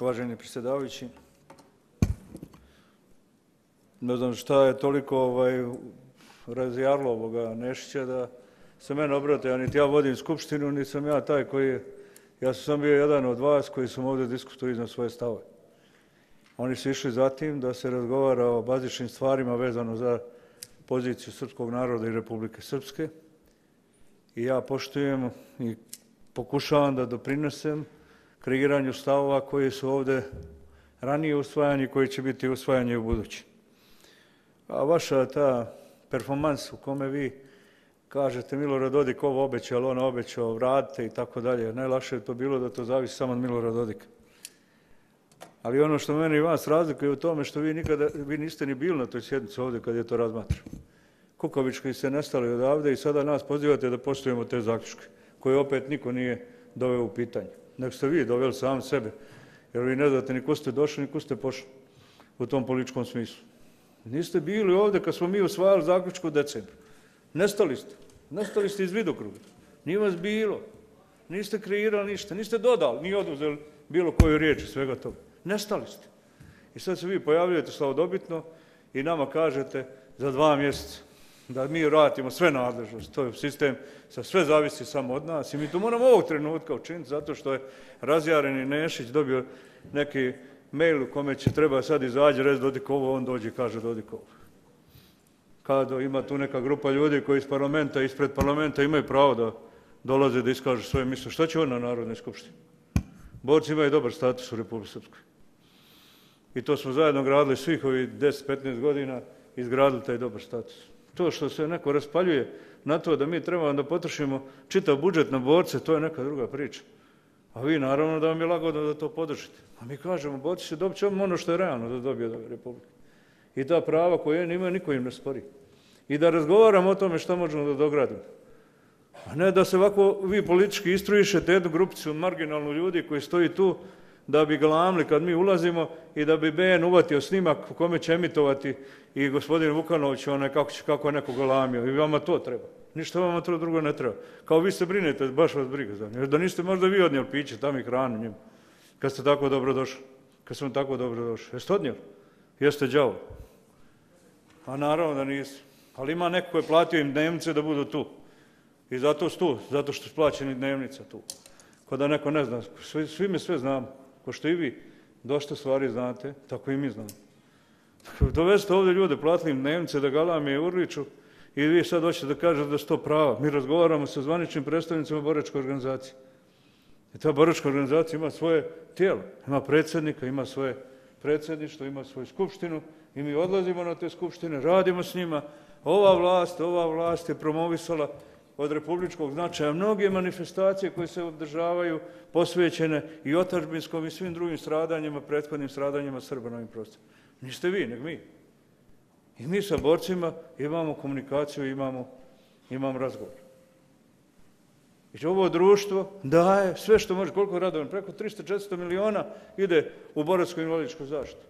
Uvaženi predsjedavajući, ne znam šta je toliko ovaj, razjarlo ovoga Nešića da se mene obrate, ja niti ja vodim skupštinu, nisam ja taj koji je, ja sam bio jedan od vas koji sam ovdje diskutuo iznad svoje stave. Oni su išli za tim da se razgovara o bazičnim stvarima vezano za poziciju srpskog naroda i Republike Srpske. I ja poštujem i pokušavam da doprinesem kreiranju stavova koji su ovde ranije usvajani i koji će biti usvajani u budući. A vaša ta performans u kome vi kažete Milorad Dodik ovo obećao, ali ono obećao, vratite i tako dalje. Najlakše je to bilo da to zavisi samo od Milorad Dodika. Ali ono što meni i vas razlikuje u tome što vi nikada, vi niste ni bili na toj sjednici ovde kad je to razmatrao. Kukovički ste nestali odavde i sada nas pozivate da poštujemo te zaključke, koje opet niko nije doveo u pitanje. Nek ste vi doveli sam sebe, jer vi ne znate ni ko ste došli, ni ko ste pošli u tom političkom smislu. Niste bili ovde kad smo mi usvajali zaključku u decembru. Nestali ste. Nestali ste iz vidokruga. Nije vas bilo. Niste kreirali ništa. Niste dodali, ni oduzeli bilo koju riječ svega toga. Nestali ste. I sad se vi pojavljujete slavodobitno i nama kažete za dva mjeseca da mi vratimo sve nadležnosti. To je sistem, sa sve zavisi samo od nas i mi to moramo ovog trenutka učiniti zato što je razjareni Nešić dobio neki mail u kome će treba sad izađe, rez Dodikovo, on dođe i kaže Dodikovo. Kada ima tu neka grupa ljudi koji iz parlamenta, ispred parlamenta imaju pravo da dolaze da iskažu svoje misle, šta će on na Narodnoj skupštini? Borci imaju dobar status u Republike Srpskoj. I to smo zajedno gradili svih ovih 10-15 godina, izgradili taj dobar status. To što se neko raspaljuje na to da mi trebamo da potrošimo čitav budžet na borce, to je neka druga priča. A vi naravno da vam je lagodno da to podržite. A mi kažemo, borci se dobit će ono što je realno da dobije od Republike. I ta prava koje je imaju, niko im ne spori. I da razgovaramo o tome što možemo da dogradimo. A ne da se ovako vi politički istrujišete jednu grupicu marginalnu ljudi koji stoji tu da bi glamli kad mi ulazimo i da bi BN uvatio snimak u kome će emitovati i gospodin Vukanović onaj kako, će, kako je neko glamio. I vama to treba. Ništa vama to drugo ne treba. Kao vi se brinete, baš vas briga za njih. Da niste možda vi odnijeli piće, tam i hranu njim. Kad ste tako dobro došli. Kad smo tako dobro došli. Jeste odnijeli? Jeste djavo. A pa naravno da nisu. Ali ima neko koji je platio im dnevnice da budu tu. I zato su tu. Zato što su plaćeni dnevnica tu. Ko da neko ne zna. Svi, svi mi sve znamo. Ko što i vi došto stvari znate, tako i mi znamo. Dovezite ovdje ljude, platili im dnevnice da galame urliču i vi sad hoćete da kažete da su to prava. Mi razgovaramo sa zvaničnim predstavnicima boračke organizacije. I ta boračka organizacija ima svoje tijelo, ima predsjednika, ima svoje predsjedništvo, ima svoju skupštinu i mi odlazimo na te skupštine, radimo s njima. Ova vlast, ova vlast je promovisala od republičkog značaja mnoge manifestacije koje se održavaju posvećene i otačbinskom i svim drugim stradanjima, prethodnim stradanjima Srba na ovim prostorima. Niste vi, nek mi. I mi sa borcima imamo komunikaciju, imamo, imamo razgovor. I ovo društvo daje sve što može, koliko radovan, preko 300-400 miliona ide u boratsku invalidičku zaštitu.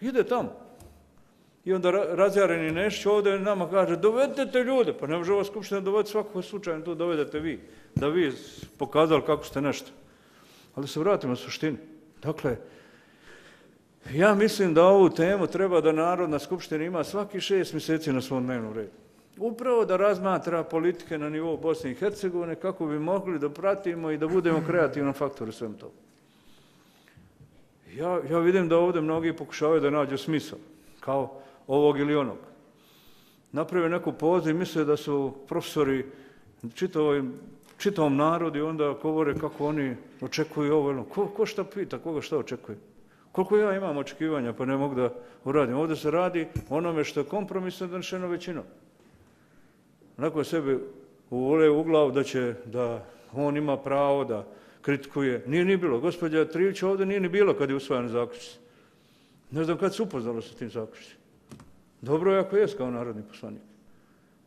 Ide tamo. I onda razjareni Nešić ovdje nama kaže, dovedete te ljude. Pa ne može ova skupština dovediti svakog slučaja, tu dovedete vi. Da vi pokazali kako ste nešto. Ali se vratimo suštini. Dakle, ja mislim da ovu temu treba da Narodna skupština ima svaki šest mjeseci na svom dnevnom redu. Upravo da razmatra politike na nivou Bosne i Hercegovine kako bi mogli da pratimo i da budemo kreativan faktor u svem to. Ja, ja vidim da ovdje mnogi pokušavaju da nađu smisao. Kao, ovog ili onog. Naprave neku pozu i misle da su profesori čitavom, čitavom narodu i onda govore kako oni očekuju ovo ili ono. Ko, ko šta pita, koga šta očekuje? Koliko ja imam očekivanja pa ne mogu da uradim? Ovdje se radi onome što je kompromisno donešeno većinom. Onako sebe uvole u glavu da će da on ima pravo da kritikuje. Nije ni bilo. Gospodja Trivić ovdje nije ni bilo kad je usvajan zaključic. Ne znam kad se upoznalo sa tim zaključicima. Dobro je ako jes kao narodni poslanik.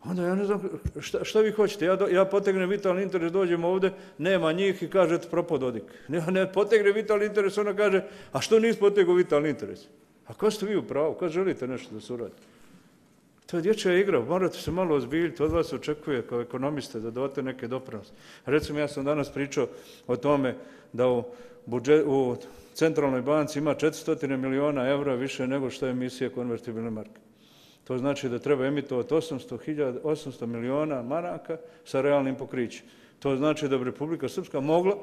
Onda ja ne znam šta, šta vi hoćete. Ja, do, ja potegnem vitalni interes, dođem ovde, nema njih i kažete propod odik. Ne, ne potegne vitalni interes, ona kaže, a što nis potegao vitalni interes? A ko ste vi u pravu? Kad želite nešto da se uradi? To je dječja igra, morate se malo ozbiljiti, od vas očekuje kao ekonomiste da dovate neke doprinose. Recimo, ja sam danas pričao o tome da u, budžet, u centralnoj banci ima 400 miliona evra više nego što je emisija konvertibilne marke. To znači da treba emitovati 800, 800 miliona maraka sa realnim pokrićem. To znači da bi Republika Srpska mogla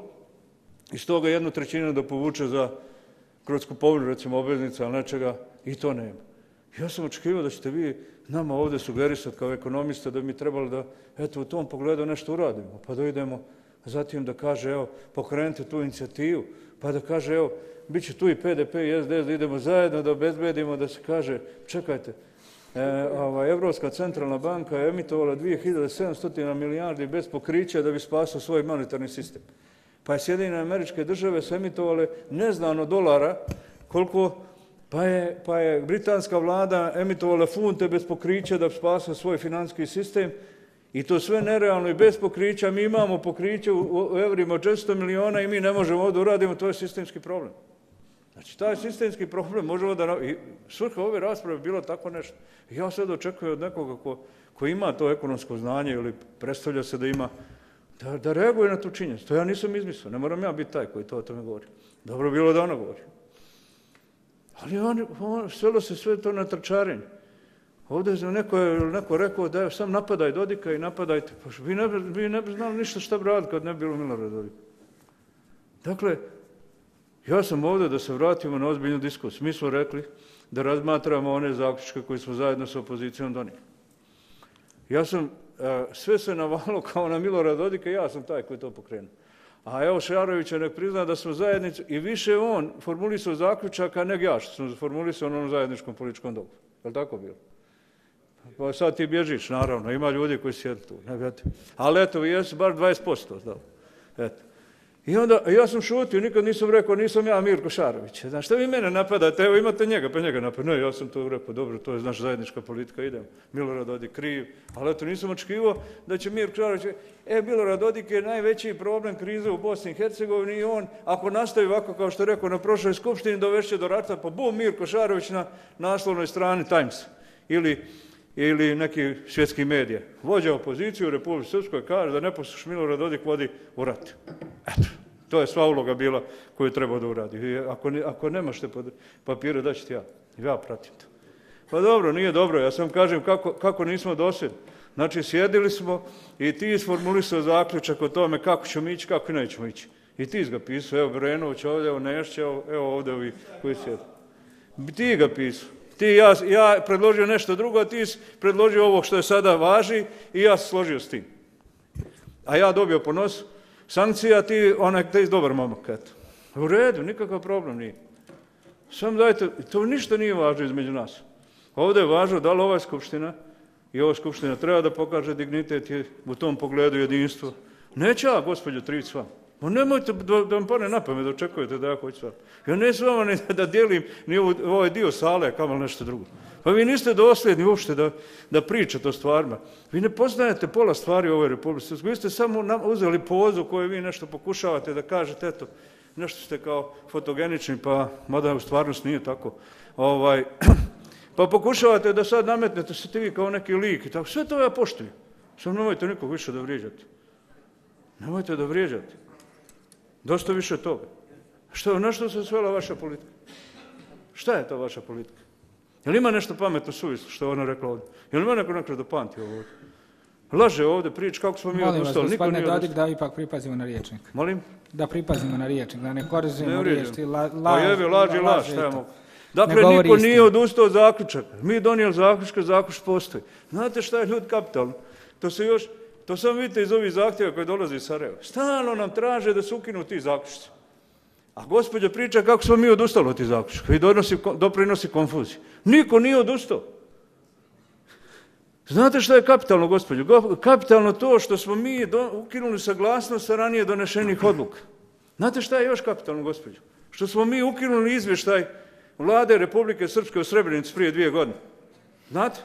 iz toga jednu trećinu da povuče za kroz kupovinu, recimo, obveznica ili nečega, i to nema. Ja sam očekivao da ćete vi nama ovdje sugerisati kao ekonomista da mi trebalo da, eto, u tom pogledu nešto uradimo, pa da idemo zatim da kaže, evo, pokrenite tu inicijativu, pa da kaže, evo, bit će tu i PDP i SDS, da idemo zajedno da obezbedimo, da se kaže, čekajte, e, ova, Evropska centralna banka je emitovala 2700 milijardi bez pokrića da bi spasao svoj monetarni sistem. Pa je Sjedinjene američke države se emitovale neznano dolara koliko Pa je, pa je britanska vlada emitovala funte bez pokrića da spasa svoj finanski sistem i to sve nerealno i bez pokrića. Mi imamo pokriće u, u evrima 400 miliona i mi ne možemo ovdje uradimo, to je sistemski problem. Znači, taj sistemski problem možemo da... I svrha ove rasprave bilo tako nešto. Ja sad očekujem od nekoga ko, ko ima to ekonomsko znanje ili predstavlja se da ima, da, da reaguje na tu činjenicu. To ja nisam izmislio. Ne moram ja biti taj koji to o tome govori. Dobro bilo da ona govori. Ali on, on, svelo se sve to na trčarenje. Ovdje je neko, neko rekao da je sam napadaj Dodika i napadajte. Pa vi ne, vi ne bi znali ništa šta bi radili kad ne bilo Milorad Dodika. Dakle, ja sam ovdje da se vratimo na ozbiljnu diskusiju. Mi smo rekli da razmatramo one zaključke koje smo zajedno sa opozicijom donijeli. Ja sam, e, sve se navalo kao na Milorad Dodika, ja sam taj koji to pokrenuo. A evo Šarovića nek prizna da smo zajednicu i više on formulisao zaključaka nego ja što sam formulisao na onom zajedničkom političkom dobu. Je li tako bilo? Pa sad ti bježiš, naravno, ima ljudi koji sjede tu. Ne, Ali eto, jesu bar 20%. Znao. Eto. I onda, ja sam šutio, nikad nisam rekao, nisam ja Mirko Šarović. Znaš, šta vi mene napadate? Evo, imate njega, pa njega napadate. Ne, ja sam to rekao, dobro, to je naša zajednička politika, idem. Milorad Odik kriv. Ali eto, nisam očekivao da će Mirko Šarović... E, Milorad Odik je najveći problem krize u Bosni i Hercegovini i on, ako nastavi ovako, kao što rekao, na prošloj skupštini, dovešće do rata, pa bum, Mirko Šarović na naslovnoj strani Times. Ili, ili neki svjetski medije. Vođa opozicije u Republike Srpskoj kaže da neposluš Milorad Dodik vodi u rat. Eto, to je sva uloga bila koju treba da uradi. I ako, ako nemaš te papire, daći ti ja. Ja pratim to. Pa dobro, nije dobro. Ja sam kažem kako, kako nismo dosed. Znači, sjedili smo i ti isformulisao zaključak o tome kako ćemo ići, kako nećemo ići. I ti ga pisao, evo Brenović ovdje, evo Nešće, evo ovdje ovi koji sjedi. Ti ga pisao ti ja, ja predložio nešto drugo, a ti predložio ovo što je sada važi i ja se složio s tim. A ja dobio ponos sankcija, ti onaj te iz dobar momak, eto. U redu, nikakav problem nije. Sam dajte, to ništa nije važno između nas. Ovdje je važno da li ova skupština i ova skupština treba da pokaže dignitet i u tom pogledu jedinstvo. Neće ja, gospodju, trić s vama. Ma nemojte da, da vam pane na pamet da očekujete da ja hoću sad. Ja ne s vama ni da dijelim ni ovaj dio sale, kamo nešto drugo. Pa vi niste dosljedni uopšte da, da pričate o stvarima. Vi ne poznajete pola stvari u ovoj republici. Vi ste samo nam uzeli pozu koju vi nešto pokušavate da kažete, eto, nešto ste kao fotogenični, pa mada u stvarnosti nije tako. Ovaj, pa pokušavate da sad nametnete se ti vi kao neki lik i tako. Sve to ja poštujem. Samo nemojte nikog više da vrijeđate. Nemojte da vrijeđate. Dosta više toga. Što, na što se svela vaša politika? Šta je to vaša politika? Je li ima nešto pametno suvislo što je ona rekla ovdje? Je li ima neko nekako da pamti ovo ovdje? Laže ovdje prič kako smo mi Molim odustali. Molim vas, gospodine Dodik, da ipak pripazimo na riječnik. Molim? Da pripazimo na riječnik, da ne koristimo riječnik. La, la, pa jevi, laži, laž, šta je mogu? Dakle, niko nije odustao od zaključaka. Mi donijeli zaključka, zaključ postoji. Znate šta je ljud kapitalno? To se još, To samo vidite iz ovih zahtjeva koje dolazi iz Sarajeva. Stalno nam traže da se ukinu ti zaključci. A gospođa priča kako smo mi odustali od tih zaključka i donosi, doprinosi konfuziji. Niko nije odustao. Znate što je kapitalno, gospođo? Kapitalno to što smo mi do, ukinuli saglasnost sa ranije donešenih odluka. Znate šta je još kapitalno, gospođo? Što smo mi ukinuli izvještaj vlade Republike Srpske u Srebrenici prije dvije godine. Znate?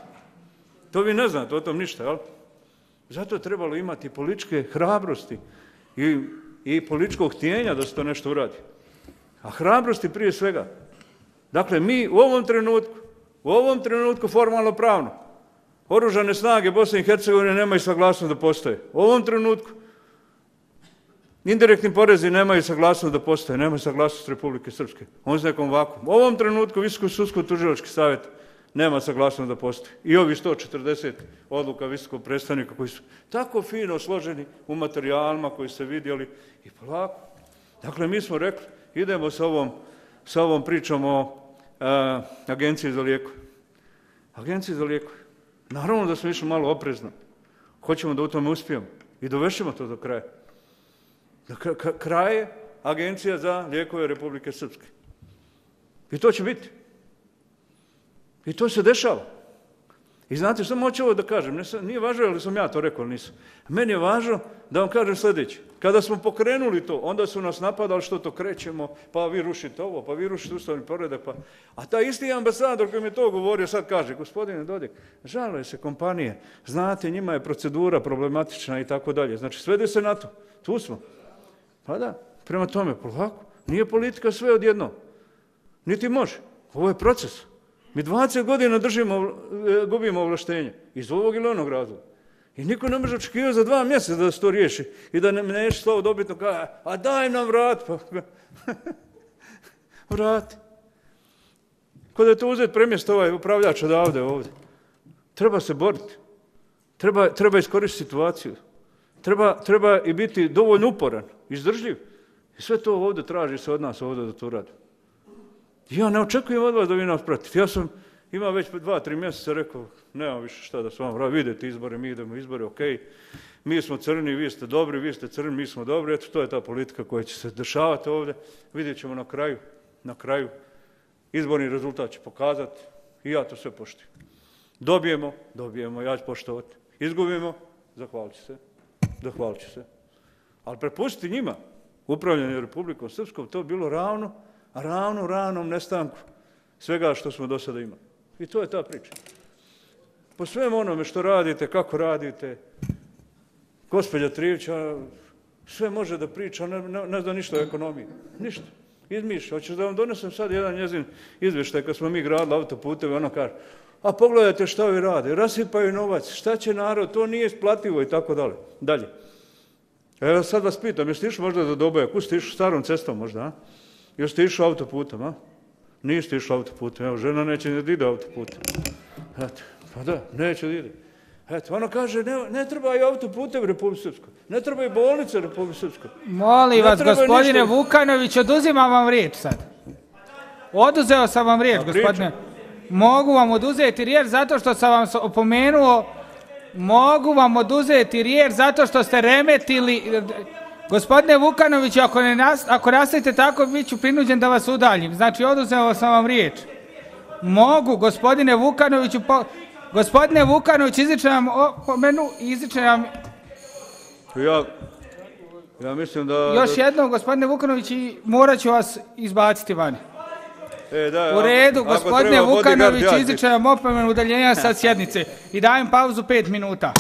To vi ne znate o tom ništa, jel? Zato trebalo imati političke hrabrosti i, i političkog tijenja da se to nešto uradi. A hrabrosti prije svega. Dakle, mi u ovom trenutku, u ovom trenutku formalno pravno, Oružane snage Bosne i Hercegovine nemaju saglasnost da postoje. U ovom trenutku indirektni porezi nemaju saglasnost da postoje, nemaju saglasnost Republike Srpske. On se nekom vakum. U ovom trenutku Visoko sudsko tužilački savjet nema saglasnost da postoji. I ovi 140 odluka visokog predstavnika koji su tako fino složeni u materijalima koji ste vidjeli i polako. Dakle, mi smo rekli, idemo sa ovom, sa ovom pričom o e, agenciji za lijekove. Agenciji za lijekove. Naravno da smo išli malo oprezno. Hoćemo da u tome uspijemo i dovešimo to do kraja. Da kraje agencija za lijekove Republike Srpske. I to će biti. I to se dešava. I znate što moću ovo da kažem? Ne, nije važno li sam ja to rekao, nisam. Meni je važno da vam kažem sljedeće. Kada smo pokrenuli to, onda su nas napadali što to krećemo, pa vi rušite ovo, pa vi rušite ustavni poredak. Pa... A ta isti ambasador koji mi to govorio sad kaže, gospodine Dodik, žaluje se kompanije, znate, njima je procedura problematična i tako dalje. Znači, svede se na to. Tu smo. Pa da, prema tome, polako. Nije politika sve odjedno. Niti može. Ovo je proces. Mi 20 godina držimo, e, gubimo ovlaštenje. Iz ovog ili onog razloga. I niko ne može očekivati za dva mjeseca da se to riješi. I da ne neće slovo dobitno kaže, a daj nam vrat. Pa, pa. vrat. Kada je to uzeti premjest ovaj upravljač odavde ovdje. Treba se boriti. Treba, treba iskoristiti situaciju. Treba, treba i biti dovoljno uporan, izdržljiv. I sve to ovdje traži se od nas ovdje da to radimo. Ja ne očekujem od vas da vi nas pratite. Ja sam imao već dva, tri mjeseca rekao, nema više šta da s vama radi, vidite izbore, mi idemo izbore, ok, mi smo crni, vi ste dobri, vi ste crni, mi smo dobri, eto, to je ta politika koja će se dešavati ovdje, vidjet ćemo na kraju, na kraju, izborni rezultat će pokazati i ja to sve poštujem. Dobijemo, dobijemo, ja ću poštovati. Izgubimo, zahvalit ću se, zahvalit ću se. Ali prepustiti njima upravljanje Republikom Srpskom, to bilo ravno, ravno ranom nestanku svega što smo do sada imali. I to je ta priča. Po svem onome što radite, kako radite, gospođa Trivića, sve može da priča, ne, ne, ne zna ništa o ekonomiji. Ništa. Izmišlja. Hoćeš da vam donesem sad jedan njezin izveštaj kad smo mi gradili autoputeve, ono kaže, a pogledajte šta vi rade, rasipaju novac, šta će narod, to nije isplativo i tako dalje. Dalje. Evo sad vas pitam, jeste išli možda za Dobojak, kus išli starom cestom možda, a? Jeste išli autoputom, a? Niste išli autoputom, evo, žena neće da ide autoputom. Eto, pa da, neće da ide. Eto, ona kaže, ne, ne treba i autopute u Republike Srpskoj. Ne treba i bolnice u Republike Srpskoj. Molim vas, gospodine ništa... Vukanović, oduzimam vam riječ sad. Oduzeo sam vam riječ, gospodine. Mogu vam oduzeti riječ zato što sam vam opomenuo. Mogu vam oduzeti riječ zato što ste remetili... Gospodine Vukanović, ako, ne nas, ako nastavite tako, bit ću prinuđen da vas udaljim. Znači, oduzeo sam vam riječ. Mogu, gospodine Vukanoviću, po... gospodine Vukanović, izriče vam opomenu, izriče vam... Ja, ja mislim da... Još jednom, gospodine Vukanović, morat ću vas izbaciti vani. E, da, U redu, gospodine Vukanović, izriče vam opomenu udaljenja sa sjednice i dajem pauzu pet minuta.